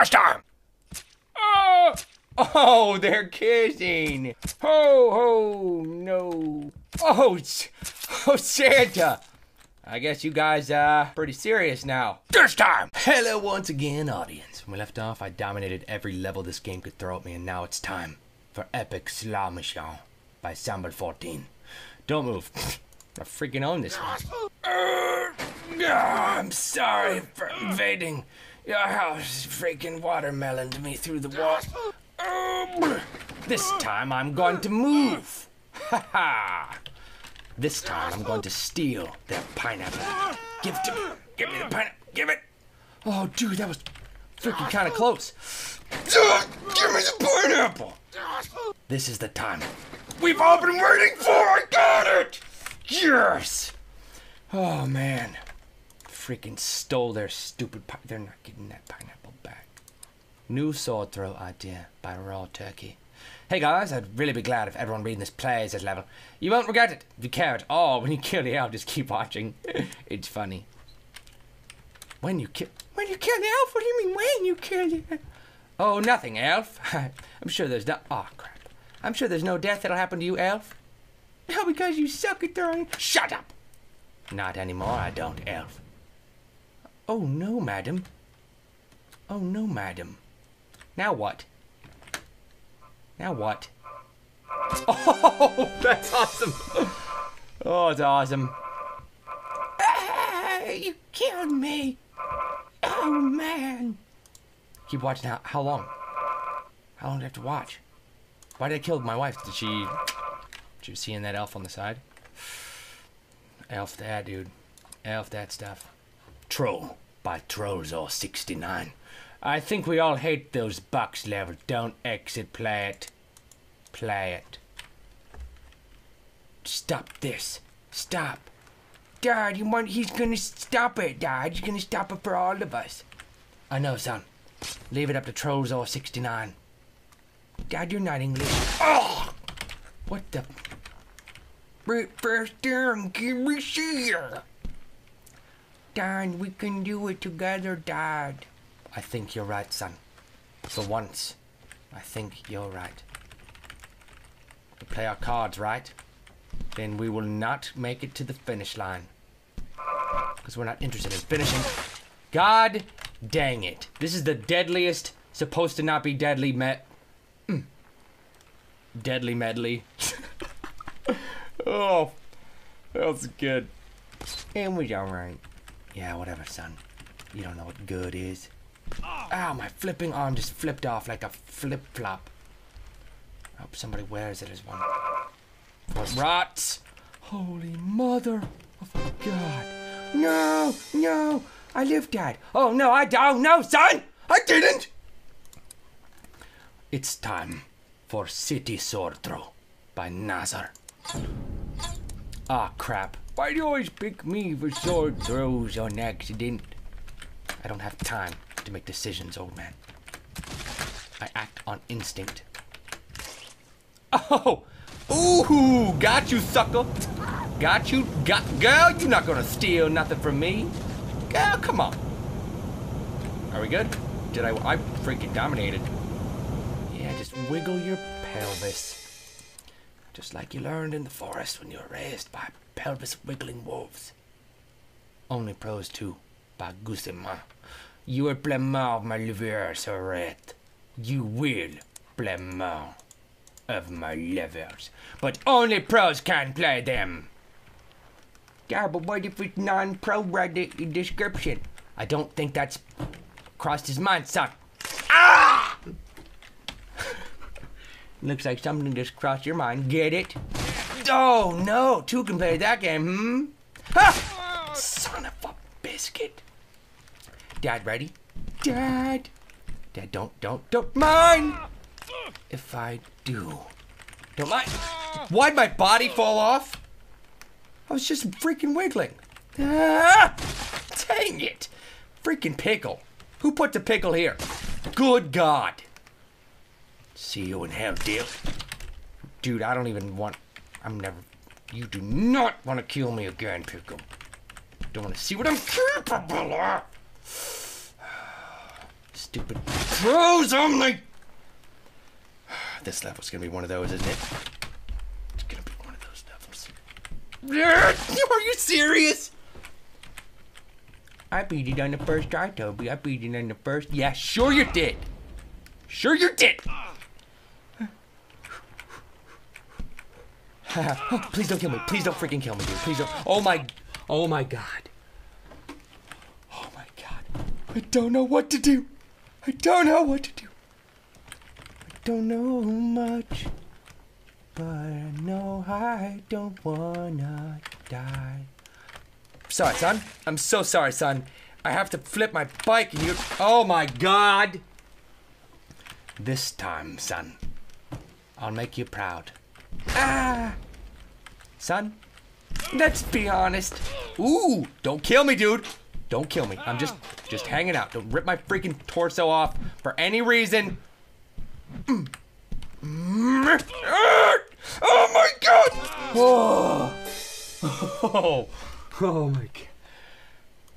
Last time! Oh, oh, they're kissing. Ho, ho, no. Oh, oh, Santa. I guess you guys, uh, pretty serious now. This time! Hello once again, audience. When we left off, I dominated every level this game could throw at me, and now it's time for Epic Slaw Mission by Sample 14. Don't move. I freaking own this one. Uh, I'm sorry for invading your house. Freaking watermeloned me through the wall. Uh, this time I'm going to move. Ha ha. This time I'm going to steal that pineapple. Give it to me. Give me the pineapple. Give it. Oh, dude, that was freaking kind of close. Give me the pineapple. This is the time. We've all been waiting for. I got it. Yes. Oh man. Freaking stole their stupid. Pi- They're not getting that pineapple back. New sword throw idea by Raw Turkey. Hey guys, I'd really be glad if everyone reading this plays this level. You won't regret it if you care at all when you kill the elf. Just keep watching. it's funny. When you kill, when you kill the elf? What do you mean when you kill the? elf? Oh, nothing, elf. I'm sure there's no. Oh crap. I'm sure there's no death that'll happen to you, elf. No, because you suck at throwing. Shut up. Not anymore. I don't, elf. Oh no, madam. Oh no, madam. Now what? Now what? Oh, that's awesome. Oh, it's awesome. Ah, you killed me. Oh, man. Keep watching. How, how long? How long do I have to watch? Why did I kill my wife? Did she... She was seeing that elf on the side? Elf that, dude. Elf that stuff. Troll by Trollzor69. I think we all hate those box levels. Don't exit, play it. Play it. Stop this. Stop. Dad, you want, he's gonna stop it, Dad. He's gonna stop it for all of us. I know, son. Leave it up to Trollzor69. Dad, you're not English. Oh! What the? Break faster and give me here. Dad, we can do it together, Dad. I think you're right, son. For once, I think you're right. We play our cards right, then we will not make it to the finish line. Because we're not interested in finishing. God dang it. This is the deadliest, supposed to not be deadly met. Mm. Deadly medley. oh, that was good. It was alright. Yeah, whatever, son. You don't know what good is. Ow, my flipping arm just flipped off like a flip flop. I hope somebody wears it as one. Rots? Holy mother of God. No, no, I live, Dad. Oh, no, I don't. No, son, I didn't. It's time for City Sword Throw by Nazar. Ah, crap. Why do you always pick me for sword throws on accident? I don't have time to make decisions, old man. I act on instinct. Oh! Ooh! Got you, sucker! Got you, got girl, you're not gonna steal nothing from me. Girl, come on. Are we good? Did I I freaking dominated. Yeah, just wiggle your pelvis. Just like you learned in the forest when you were raised by pelvis wiggling wolves. Only prose too by Gusema. You are Blemar of my liver, Soret. You will Blemar of my livers. But only pros can play them. Yeah, but what if it's non-pro description? I don't think that's crossed his mind, son. Ah! Looks like something just crossed your mind. Get it? Oh no, two can play that game, hmm? Son of a biscuit. Dad, ready? Dad. Dad, don't, don't, don't mind. If I do. Don't mind. Why'd my body fall off? I was just freaking wiggling. Ah! Dang it. Freaking pickle. Who put the pickle here? Good God. See you in hell, deal. Dude, I don't even want. I'm never. You do not want to kill me again, Pickle. Don't want to see what I'm capable of. stupid crows only! This level's gonna be one of those, isn't it? It's gonna be one of those levels. Are you serious? I beat it on the first try, Toby. I beat it on the first. Yeah, sure you did. Sure you did. Please don't kill me. Please don't freaking kill me, dude. Please don't. Oh my. Oh my god. Oh my god. I don't know what to do. I don't know what to do. I don't know much. But I know I don't wanna die. Sorry, son. I'm so sorry, son. I have to flip my bike and you. Oh my god! This time, son, I'll make you proud. Ah! Son, let's be honest. Ooh, don't kill me, dude. Don't kill me. I'm just just hanging out. Don't rip my freaking torso off for any reason. Mm. Mm. Ah! Oh my god! Oh. Oh. Oh my god.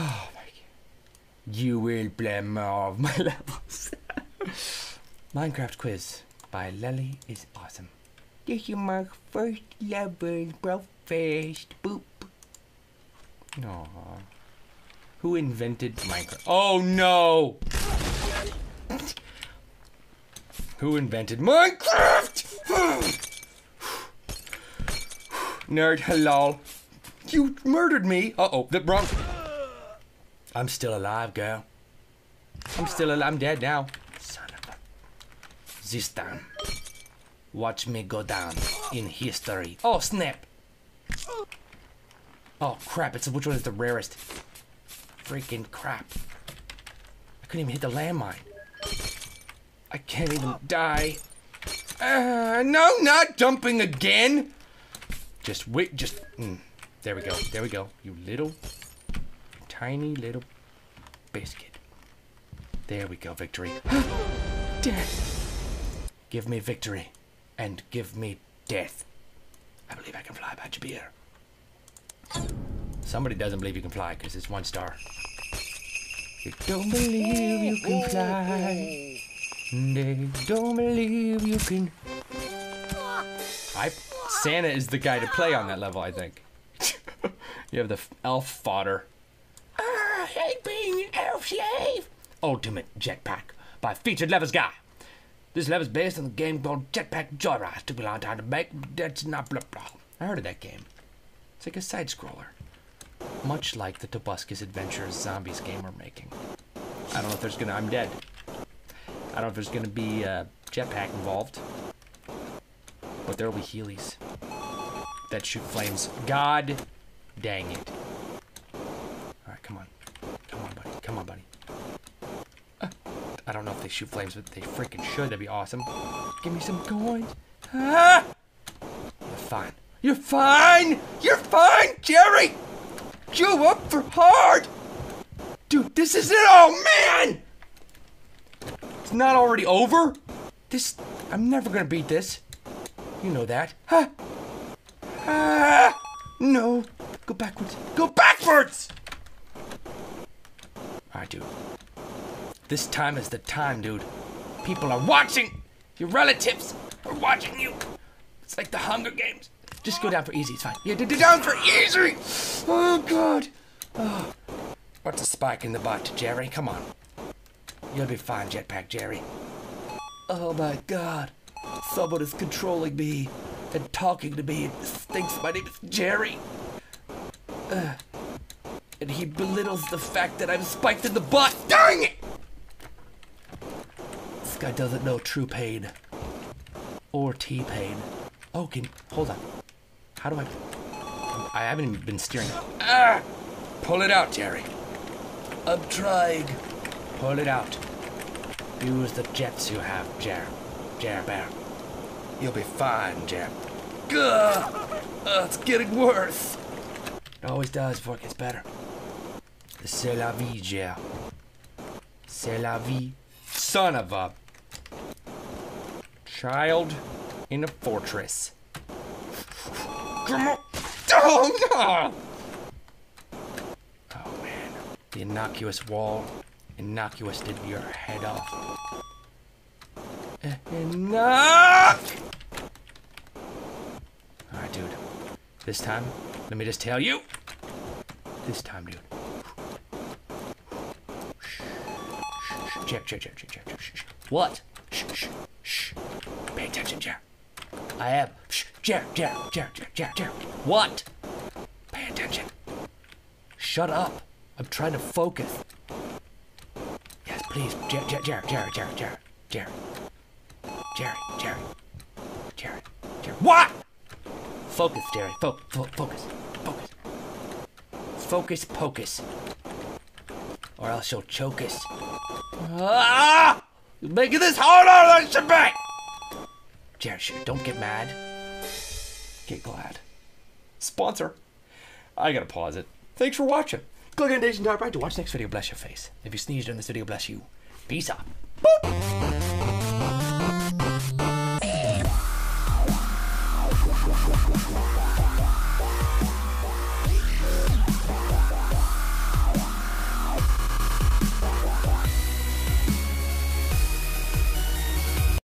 Oh my god. You will play more of my levels. Minecraft quiz by Lely is awesome. This is my first level, bro. Fast. Boop. Aww. Who invented Minecraft? Oh no! Who invented Minecraft? Nerd, hello. You murdered me. Uh oh, the wrong. I'm still alive, girl. I'm still alive. I'm dead now. Son of a. This time, watch me go down in history. Oh snap! Oh crap! It's which one is the rarest? Freaking crap! I couldn't even hit the landmine. I can't even die. Uh, no, not dumping again. Just wait. Just. Mm. There we go. There we go. You little, tiny little biscuit. There we go. Victory. death. Give me victory. And give me death. I believe I can fly, Badger Somebody doesn't believe you can fly because it's one star. You don't believe you can fly. They don't believe you can. I Santa is the guy to play on that level, I think. you have the elf fodder. Ah, I hate being an elf slave. Ultimate Jetpack by Featured Levels Guy. This level is based on the game called Jetpack Joyride. Took me a long time to make. That's not blah blah. I heard of that game. It's like a side scroller. Much like the Tobuscus Adventures Zombies game we're making. I don't know if there's gonna. I'm dead. I don't know if there's gonna be a jetpack involved. But there'll be Heelys that shoot flames. God dang it. Alright, come on. Come on, buddy. Come on, buddy. Uh, I don't know if they shoot flames, but they freaking should. That'd be awesome. Give me some coins. Ah! You're fine. You're fine! You're fine, Jerry! You up for hard! Dude, this is it! Oh, man! It's not already over? This... I'm never gonna beat this. You know that. Huh? Ah! No. Go backwards. Go backwards! Alright, dude. This time is the time, dude. People are watching! Your relatives are watching you! It's like the Hunger Games. Just go down for easy, it's fine. Yeah, down for easy! Oh, God. Oh. What's a spike in the butt, Jerry? Come on. You'll be fine, Jetpack Jerry. Oh, my God. Someone is controlling me and talking to me. It stinks. My name is Jerry. Uh, and he belittles the fact that I'm spiked in the butt. Dang it! This guy doesn't know true pain. Or T-pain. Oh, can hold on. How do I? I haven't even been steering. Ah! Pull it out, Jerry. I'm trying. Pull it out. Use the jets you have, Jer. Jer Bear. You'll be fine, Jer. Gah! Uh, it's getting worse. It always does before it gets better. C'est la vie, Jer. C'est la vie. Son of a child in a fortress. Come on. Oh no! Oh man. The innocuous wall innocuous to your head off. Enough! Alright, dude. This time, let me just tell you. This time, dude. Jared, Jared, Jared, Jared, shh, shh. What? Shh, shh, shh. Pay attention, Jared. I am. Shh, Jared, Jared, Jared, Jared, Jared, Jared. What? Pay attention. Shut up. I'm trying to focus. Yes, please. Jared, Jared, Jared, Jared, Jared, Jared, Jared. Jared, Jared, Jared, Jared. What? Focus, Jared. Fo- fo- focus. Focus. Focus, pocus. Or else you'll choke us. Ah! You're making this harder than it should be! Don't get mad. Get glad. Sponsor. I gotta pause it. Thanks for watching. Click on Dation Top Right to watch next video. Bless your face. If you sneezed during this video, bless you. Peace out. Boop.